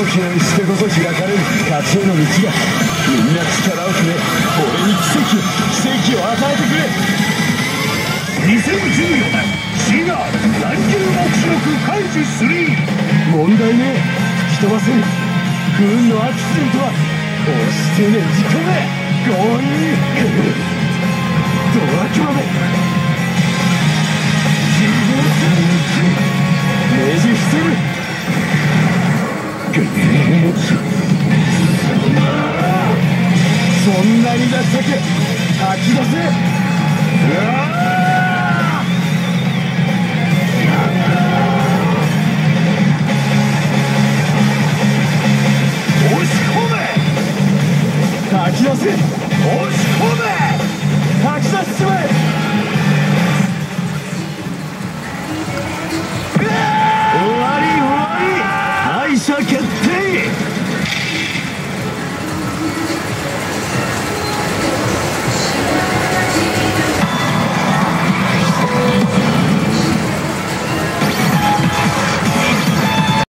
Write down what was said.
験してこそ開かれる勝ちへの道がみんな力をくれ俺に奇跡奇跡を与えてくれ2014年シガー残留目視録開示3問題ねえ吹き飛ばせる不運のアクシデントはこうしてねじ込め強引ドラキュラめそんなにだったけ吐き出せ。うわ押し込め。吐き出せ。押し